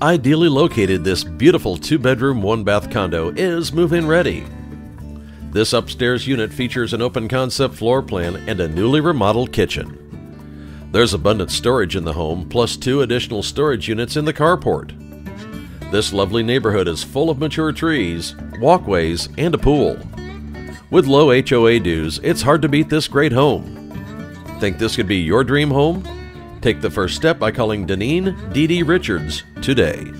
Ideally located, this beautiful two bedroom, one bath condo is move in ready. This upstairs unit features an open concept floor plan and a newly remodeled kitchen. There's abundant storage in the home, plus two additional storage units in the carport. This lovely neighborhood is full of mature trees, walkways, and a pool. With low HOA dues, it's hard to beat this great home. Think this could be your dream home? Take the first step by calling Denean D.D. Richards today.